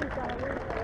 Hallelujah.